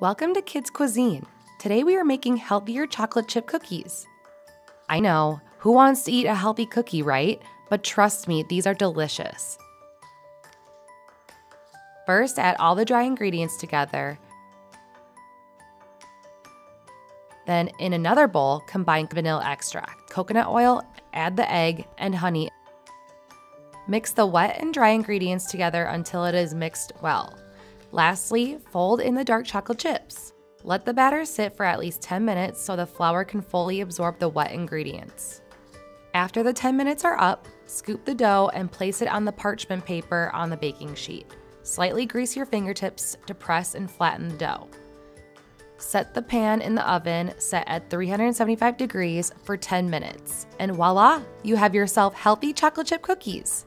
Welcome to Kids Cuisine. Today we are making healthier chocolate chip cookies. I know, who wants to eat a healthy cookie, right? But trust me, these are delicious. First, add all the dry ingredients together. Then, in another bowl, combine vanilla extract, coconut oil, add the egg, and honey. Mix the wet and dry ingredients together until it is mixed well. Lastly, fold in the dark chocolate chips. Let the batter sit for at least 10 minutes so the flour can fully absorb the wet ingredients. After the 10 minutes are up, scoop the dough and place it on the parchment paper on the baking sheet. Slightly grease your fingertips to press and flatten the dough. Set the pan in the oven set at 375 degrees for 10 minutes, and voila, you have yourself healthy chocolate chip cookies.